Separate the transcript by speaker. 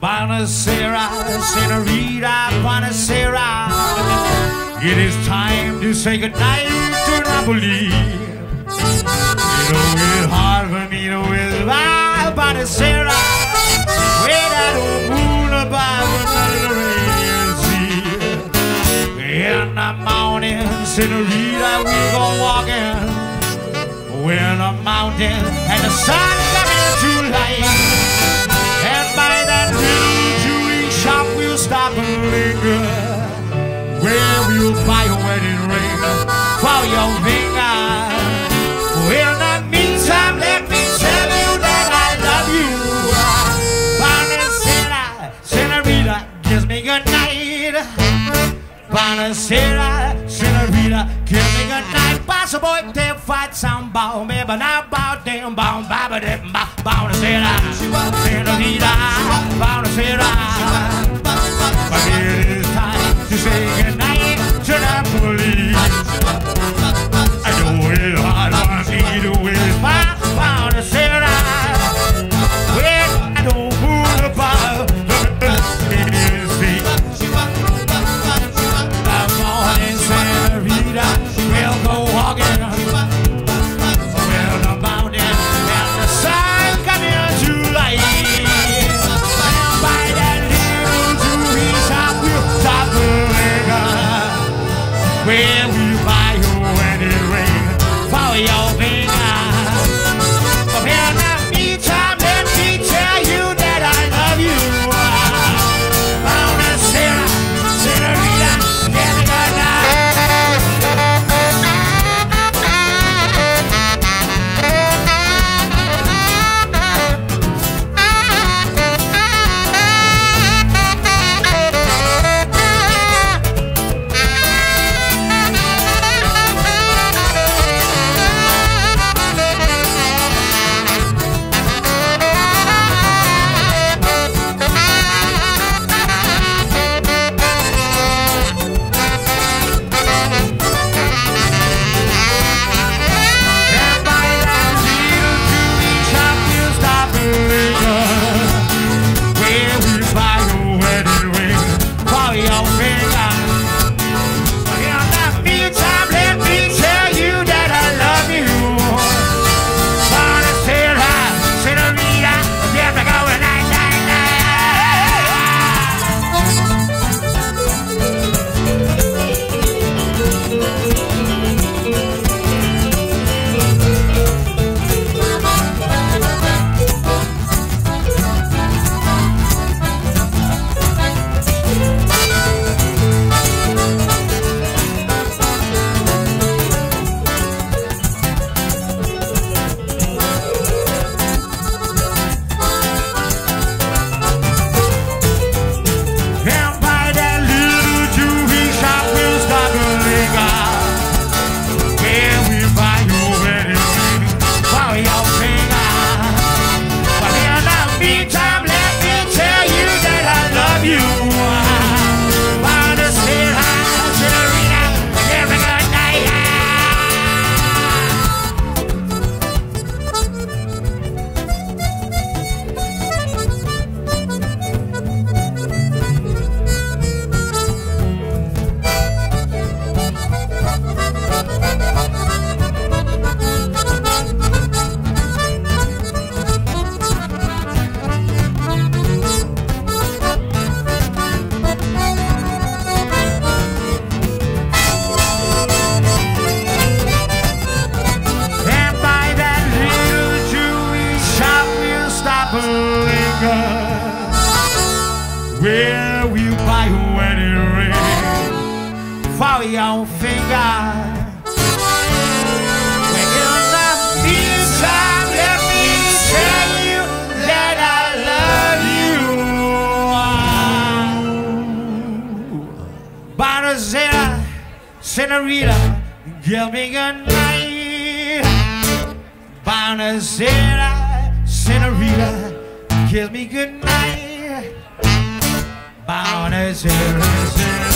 Speaker 1: Buonasera, senorita, buonasera. It is time to say goodnight to Napoli. You know it's hard for me to with my buonasera. When that old moon above another rain sea. In the morning, senorita, we go walking. We're in a mountain and the sun coming to light. And linger. Where we'll buy a wedding ring for your finger. In the meantime, let me tell you that I love you. Bonacera, Senorita, kiss me goodnight. Bonacera, Senorita, kiss me goodnight. Bossa boy, they fight some ball, me, but now bow damn bow, baba dip, bow, Bonacera, Senorita, Bonacera. Where Um I love you. Bonacera, senorita, give me good night. Bonacera, senorita, kiss me good night. Bonacera, senorita,